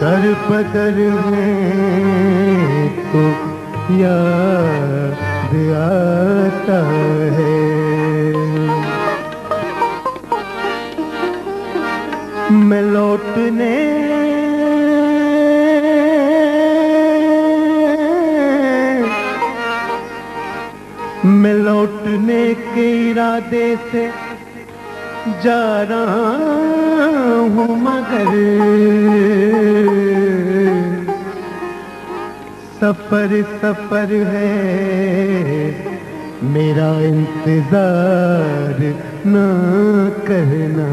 दर बदर में तो याद आता है। मैं लौटने मैं लौटने के इरादे से जा रहा हूँ मगर सफ़र सफ़र है। मेरा इंतज़ार न करना।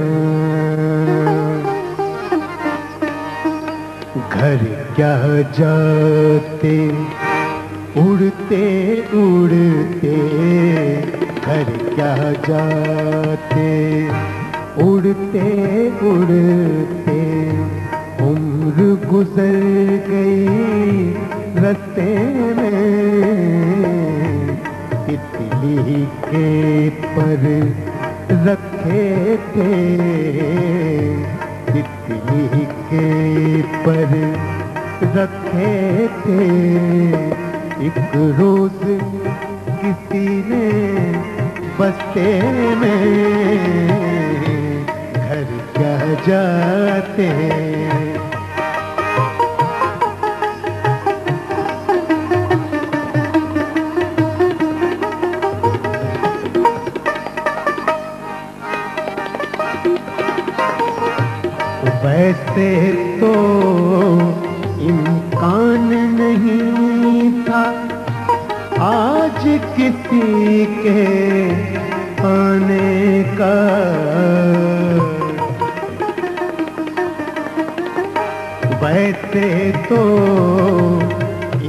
घर क्या जाते, उड़ते उड़ते। घर क्या जाते, उड़ते उड़ते। उम्र गुजर गई में तितली के पर रखे थे। तितली के पर रखे थे। एक रोज किसी ने बस्ते में घर क्या जाते वैसे तो इम्कान नहीं था। आज किसी के आने का। वैसे तो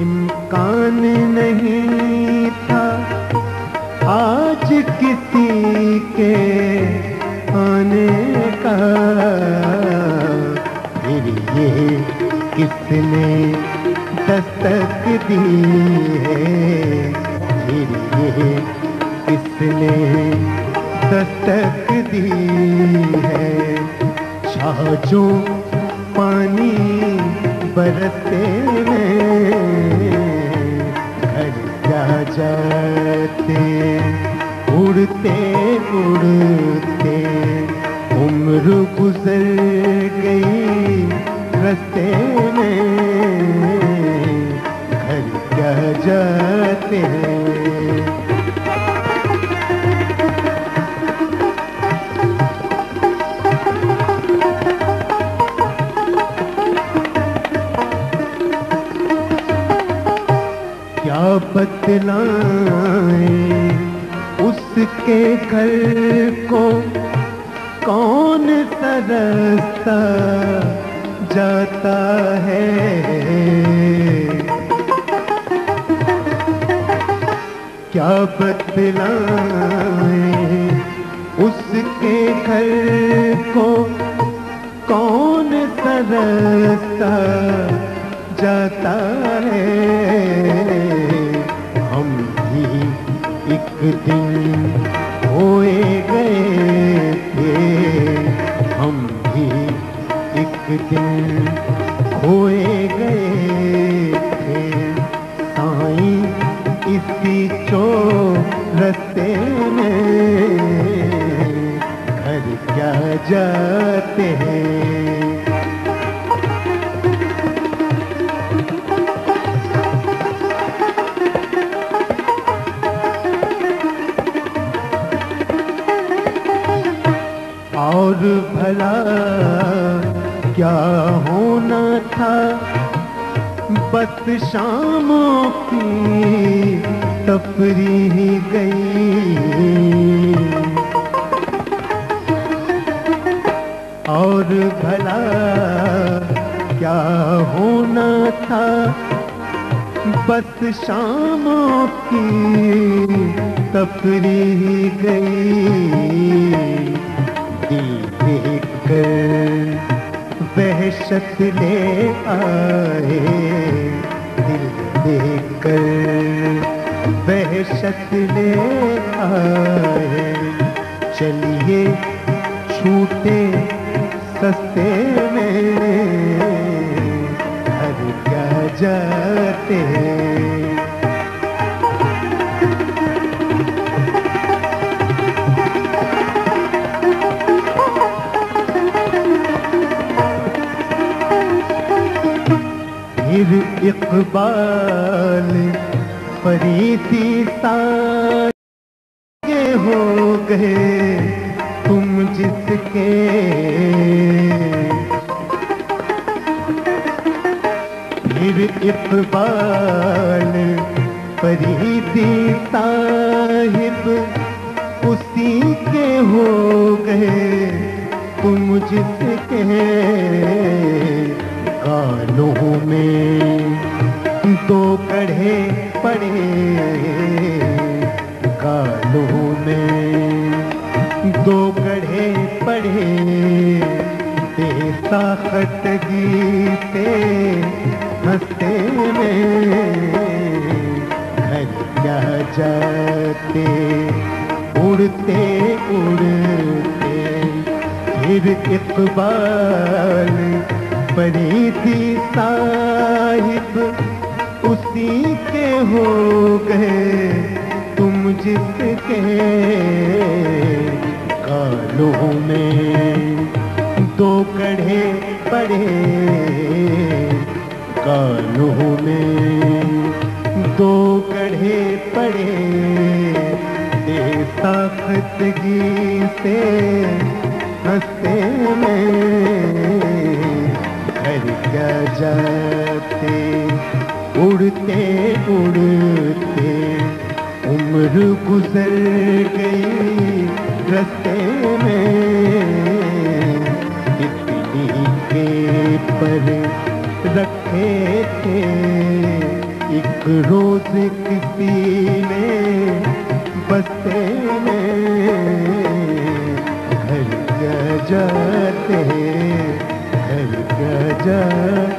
इम्कान नहीं था। आज किसी के आने का। ये किसने दस्तक दी है। ये किसने दस्तक दी है। छाजों पानी बरसते घर क्या जाते, उड़ते उड़ते उम्र गुजर गई। रस्ते में घर क्या जाते क्या बतलाएँ उसके घर को? कौन सा रास्ता जाता है। क्या बतलाएँ उसके घर को कौन सा जाता है? हम भी एक दिन एक दिन खोए गए थे। साई इसी चो रस्ते में घर क्या जाते हैं? और भला क्या होना था? बस शामों की तफरी ही गई। और भला क्या होना था? बस शामों की तफरी ही गई। देख कर वहशत ले आए, दिल देख बहशत ले आए। चलिए छूटे सस्ते में, हर क्या जाते फिर इकबाल फरीती सागे हो गए तुम जिसके। फिर इकबाल फरीदी साहिब उसी के हो गए तुम जिसके। कानों में दो कढ़े पड़े। कानों में दो कढ़े पड़े। बेसाखतगी से हँसते में। क्या जाते, उड़ते उड़ते। फिर इकबाल पड़ी थी साहिब, उसी के हो गए तुम जिसके कानों में दो कढ़े पड़े। कानों में दो कढ़े पड़े। साखतगी से हँसते में घर क्या जाते उड़ते उड़ते। उम्र गुजर गई रस्ते में, इतनी के पर रखे थे। एक रोज किसी ने बस्ते में घर जाते घर जग